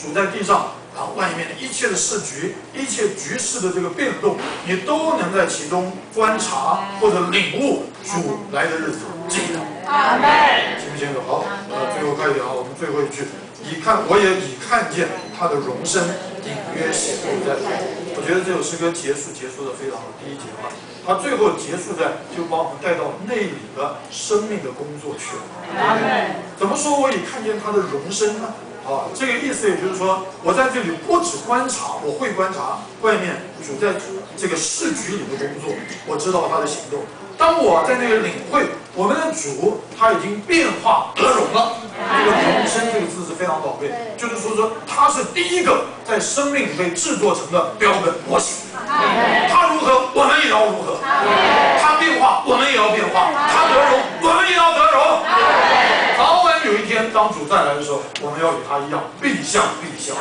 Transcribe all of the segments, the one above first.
主在地上啊，外面的一切的市局、一切局势的这个变动，你都能在其中观察或者领悟主来的日子近了。阿门。清不清楚？好，呃，最后快一点啊，我们最后一句，已看我也已看见他的容身隐约显露在。我觉得这首诗歌结束结束的非常好，第一节嘛，它最后结束在就把我们带到内里的生命的工作去了。阿门。怎么说我已看见他的容身呢？啊，这个意思也就是说，我在这里不只观察，我会观察外面主在这个市局里的工作，我知道他的行动。当我在那个领会我们的主他已经变化得容了，这个容身这个字是非常宝贝，就是说说他是第一个在生命里被制作成的标本模型。他如何，我们也要如何；他变化，我们也要变化；他得荣，我们也要得荣。早晚有一天，当主再来的时候，我们要与他一样，必像必效。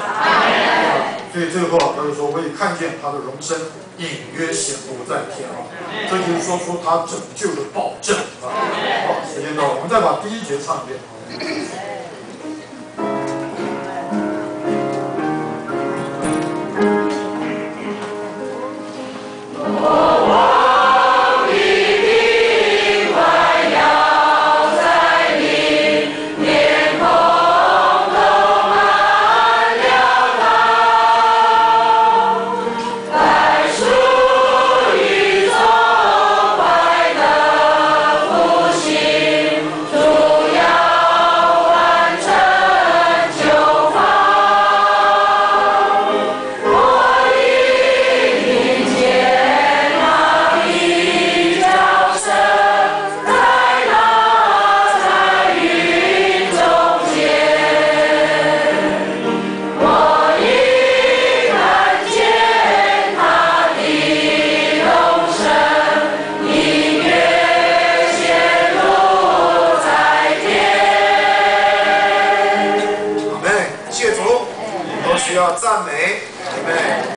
所以最后他就说：“我已看见他的容身隐约显露在天啊。”这就是说出他拯救的保证啊。好，时间到了，我们再把第一节唱一遍。阿门，谢主，都需要赞美。